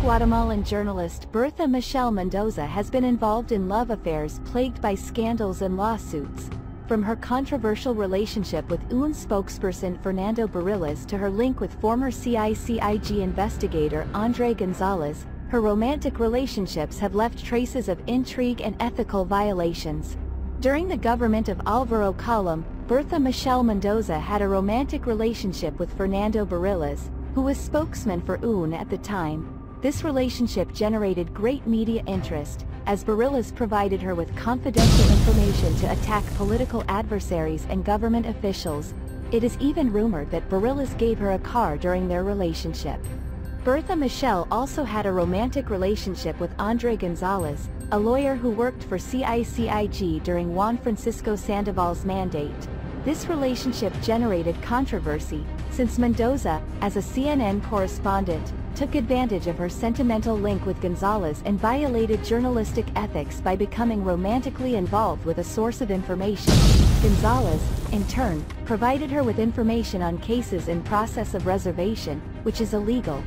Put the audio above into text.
Guatemalan journalist Bertha Michelle Mendoza has been involved in love affairs plagued by scandals and lawsuits. From her controversial relationship with UNE spokesperson Fernando Barillas to her link with former CICIG investigator Andrei Gonzalez, her romantic relationships have left traces of intrigue and ethical violations. During the government of Alvaro Colom, Bertha Michelle Mendoza had a romantic relationship with Fernando Barillas, who was spokesman for UNE at the time. This relationship generated great media interest, as Barillas provided her with confidential information to attack political adversaries and government officials. It is even rumored that Barillas gave her a car during their relationship. Bertha Michelle also had a romantic relationship with Andrei Gonzalez, a lawyer who worked for CICIG during Juan Francisco Sandoval's mandate. This relationship generated controversy, since Mendoza, as a CNN correspondent, took advantage of her sentimental link with Gonzalez and violated journalistic ethics by becoming romantically involved with a source of information. Gonzalez, in turn, provided her with information on cases in process of reservation, which is illegal,